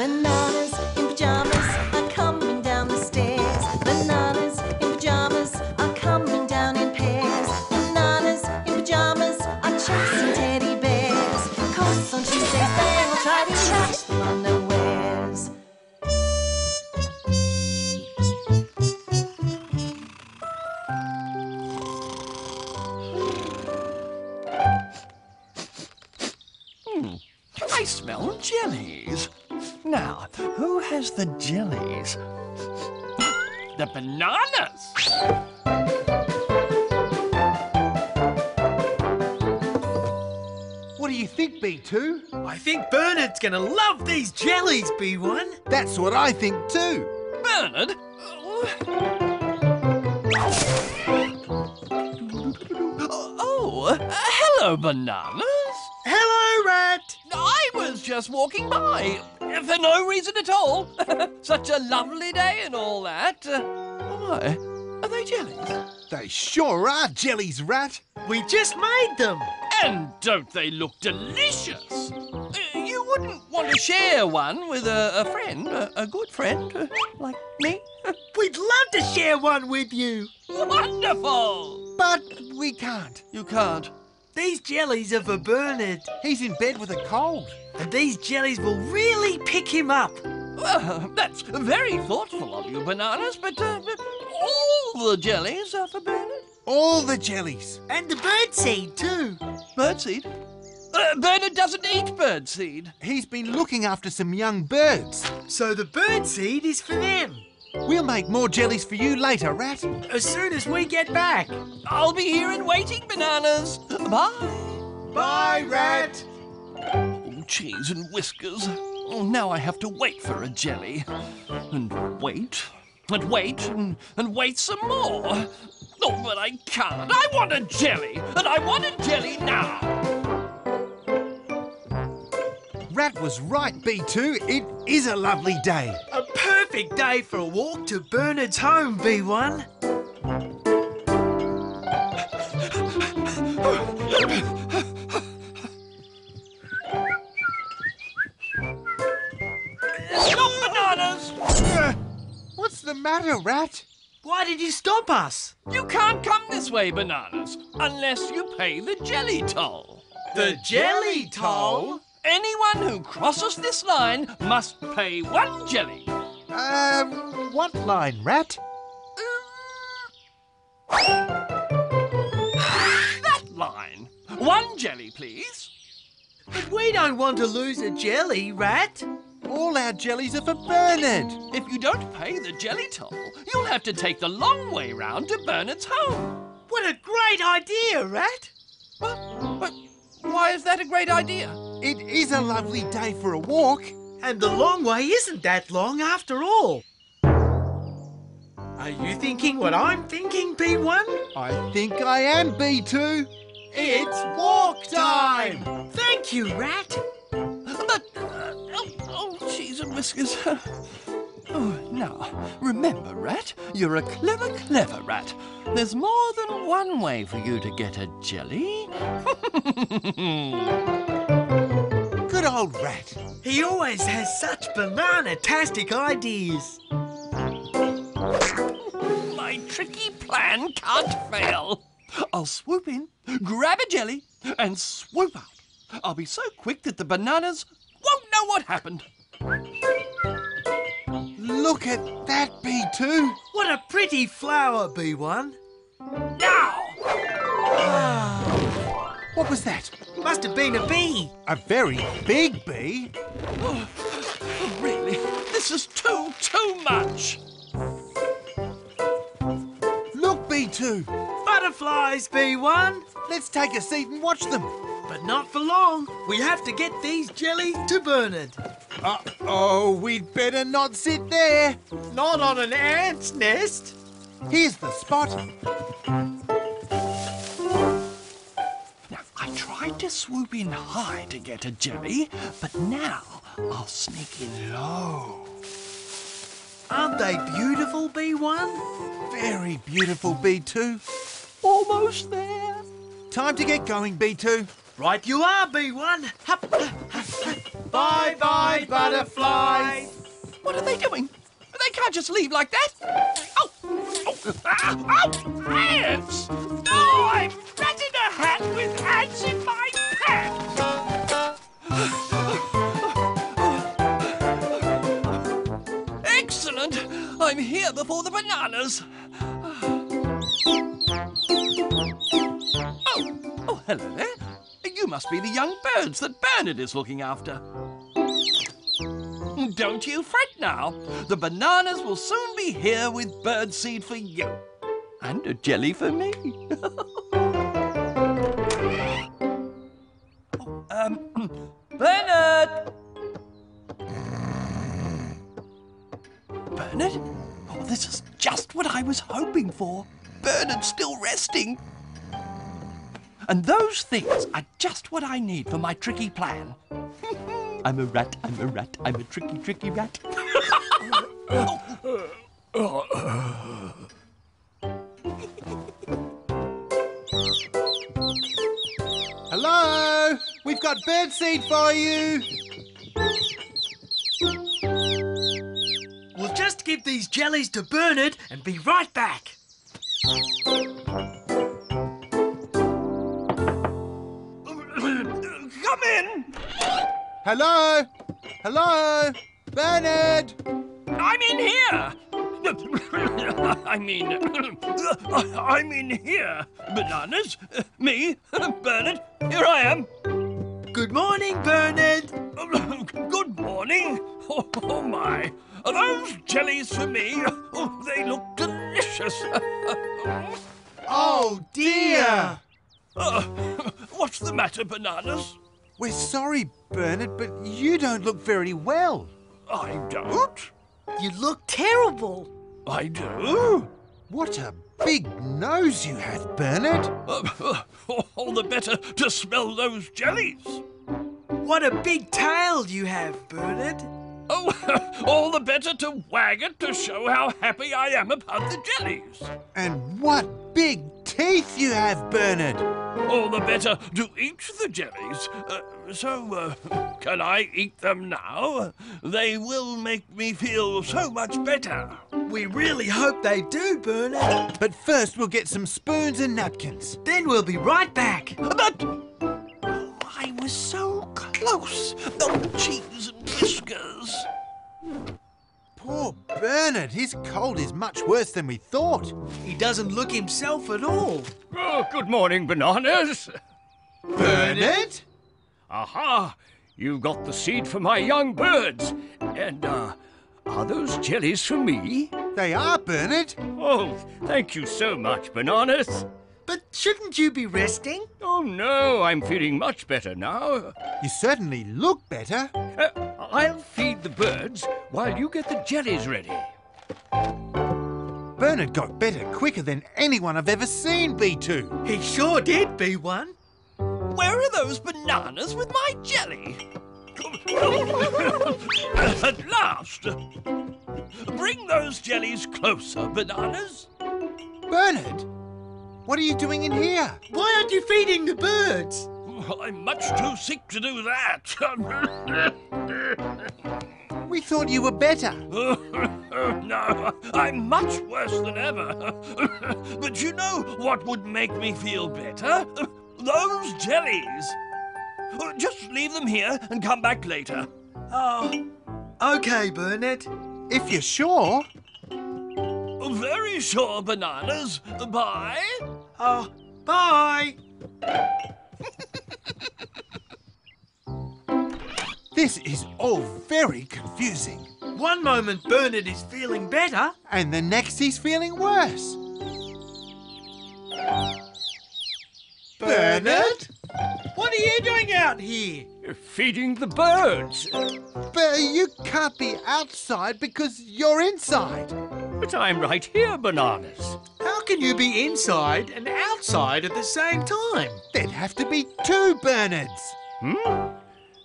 Bananas in pajamas are coming down the stairs. Bananas in pajamas are coming down in pairs. Bananas in pajamas are chasing teddy bears. Cause on Tuesdays they will try to catch them unawares. Hmm. I smell jellies. Now, who has the jellies? The bananas! What do you think, B2? I think Bernard's gonna love these jellies, B1. That's what I think too. Bernard? Oh, uh, hello, bananas. Hello, Rat. I was just walking by for no reason at all. Such a lovely day and all that. Why? Are they jellies? They sure are jellies, Rat. We just made them. And don't they look delicious? Uh, you wouldn't want to share one with a, a friend, a, a good friend uh, like me? We'd love to share one with you. Wonderful! But we can't. You can't. These jellies are for Bernard, He's in bed with a cold. And these jellies will really pick him up. Well, that's very thoughtful of you, Bananas, but, uh, all the jellies are for Bernard. All the jellies. And the birdseed, too. Birdseed? Uh, Bernard doesn't eat birdseed. He's been looking after some young birds. So the birdseed is for them. We'll make more jellies for you later, Rat. As soon as we get back. I'll be here and waiting, Bananas. Bye. Bye, Rat. Cheese and whiskers. Oh, now I have to wait for a jelly. And wait, and wait, and, and wait some more. Oh, but I can't. I want a jelly, and I want a jelly now. Rat was right, B2. It is a lovely day. A perfect day for a walk to Bernard's home, B1. Matter, Rat? Why did you stop us? You can't come this way, Bananas, unless you pay the jelly toll. The jelly toll? Anyone who crosses this line must pay one jelly. Um, what line, Rat? That line. One jelly, please. But we don't want to lose a jelly, Rat. All our jellies are for Bernard. If you don't pay the jelly toll, you'll have to take the long way round to Bernard's home. What a great idea, Rat. But, but why is that a great idea? It is a lovely day for a walk. And the long way isn't that long after all. Are you thinking what I'm thinking, B1? I think I am, B2. It's walk time! Thank you, Rat. Whiskers. Oh, now, remember, Rat, you're a clever, clever rat. There's more than one way for you to get a jelly. Good old Rat. He always has such banana-tastic ideas. My tricky plan can't fail. I'll swoop in, grab a jelly, and swoop out. I'll be so quick that the bananas won't know what happened. Look at that, B2. What a pretty flower, B1. Now! Ah, what was that? Must have been a bee. A very big bee. Oh, really? This is too, too much. Look, B2. Butterflies, B1. Let's take a seat and watch them. But not for long. We have to get these jellies to Bernard. Uh-oh, we'd better not sit there. Not on an ant's nest. Here's the spot. Now, I tried to swoop in high to get a jelly, but now I'll sneak in low. Aren't they beautiful, B1? Very beautiful, B2. Almost there. Time to get going, B2. Right you are, B1. Hup, hup, hup, hup. Bye bye, butterflies. What are they doing? They can't just leave like that. Oh! Oh! Ah, oh! Ants! No, I'm rat in a hat with ants in my pants! Excellent! I'm here before the bananas. Oh, oh, hello there. You must be the young birds that Bernard is looking after. Don't you fret now. The bananas will soon be here with birdseed for you. And a jelly for me. Oh, um, Bernard! Bernard? Oh, this is just what I was hoping for. Bernard's still resting. And those things are just what I need for my tricky plan. I'm a rat, I'm a rat, I'm a tricky, tricky rat. Hello? We've got birdseed for you. We'll just give these jellies to Bernard and be right back. Come in! Hello? Hello? Bernard? I'm in here! I mean, I'm in here. Bananas, me, Bernard, here I am. Good morning, Bernard. Good morning. Oh, oh my, are those jellies for me? Oh, they look delicious. Oh dear! Uh, what's the matter, Bananas? We're sorry, Bernard, but you don't look very well. I don't. You look terrible. I do. What a big nose you have, Bernard. Uh, all the better to smell those jellies. What a big tail you have, Bernard. Oh, all the better to wag it to show how happy I am about the jellies. And what big teeth you have, Bernard. All the better to eat the jellies. Uh, so, uh, can I eat them now? They will make me feel so much better. We really hope they do, Bernard. But first we'll get some spoons and napkins. Then we'll be right back. But oh, I was so close. Oh, cheese and whiskers. Poor Bernard, his cold is much worse than we thought. He doesn't look himself at all. Oh, good morning, bananas. Bernard? Aha! You've got the seed for my young birds. And, uh, are those jellies for me? They are, Bernard. Oh, thank you so much, bananas. But shouldn't you be resting? Oh, no, I'm feeling much better now. You certainly look better. Uh, I'll feed the birds while you get the jellies ready. Bernard got better quicker than anyone I've ever seen, B2. He sure did, B1. Where are those bananas with my jelly? At last! Bring those jellies closer, bananas. Bernard? What are you doing in here? Why aren't you feeding the birds? I'm much too sick to do that. We thought you were better. no, I'm much worse than ever. but you know what would make me feel better? Those jellies. Just leave them here and come back later. Oh, okay, Bernard. If you're sure. Very sure, bananas. Bye. Oh, bye. This is all very confusing. One moment Bernard is feeling better. And the next he's feeling worse. Bernard? What are you doing out here? Feeding the birds. But you can't be outside because you're inside. But I'm right here, bananas. How can you be inside and outside at the same time? There'd have to be two Bernards. Hmm?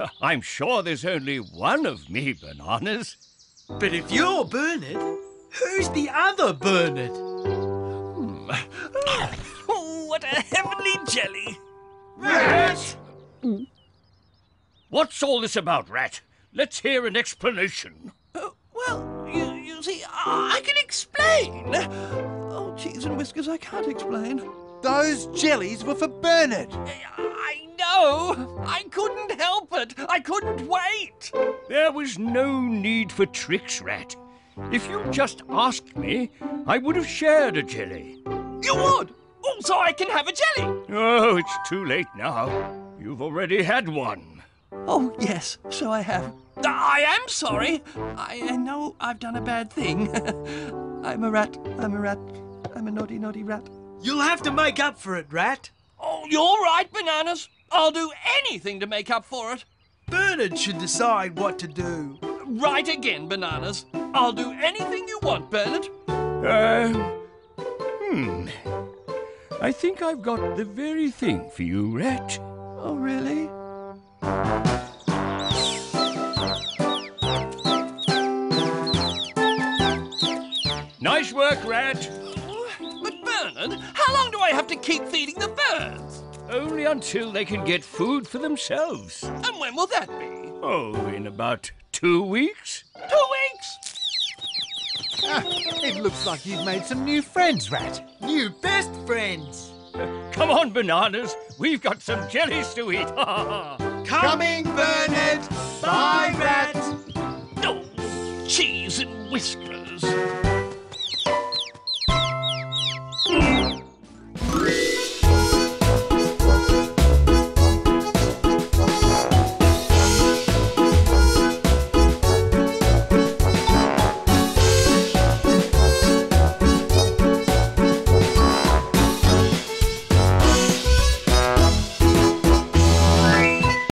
I'm sure there's only one of me, bananas. But if you're Bernard, who's the other Bernard? Oh, what a heavenly jelly. Rat! What's all this about, Rat? Let's hear an explanation. I, I can explain. Oh, cheese and whiskers, I can't explain. Those jellies were for Bernard. I know. I couldn't help it. I couldn't wait. There was no need for tricks, Rat. If you just asked me, I would have shared a jelly. You would. Oh, so I can have a jelly. Oh, it's too late now. You've already had one. Oh, yes, so I have. I am sorry. I I know I've done a bad thing. I'm a rat. I'm a rat. I'm a naughty, naughty rat. You'll have to make up for it, Rat. Oh, you're right, Bananas. I'll do anything to make up for it. Bernard should decide what to do. Right again, Bananas. I'll do anything you want, Bernard. Uh, hmm. I think I've got the very thing for you, Rat. Oh, really? Work, Rat. But, Bernard, how long do I have to keep feeding the birds? Only until they can get food for themselves. And when will that be? Oh, in about two weeks? Two weeks? Ah, it looks like you've made some new friends, Rat. New best friends. Come on, bananas. We've got some jellies to eat. Coming, Bernard. Bye, Rat. Oh, cheese and whiskers.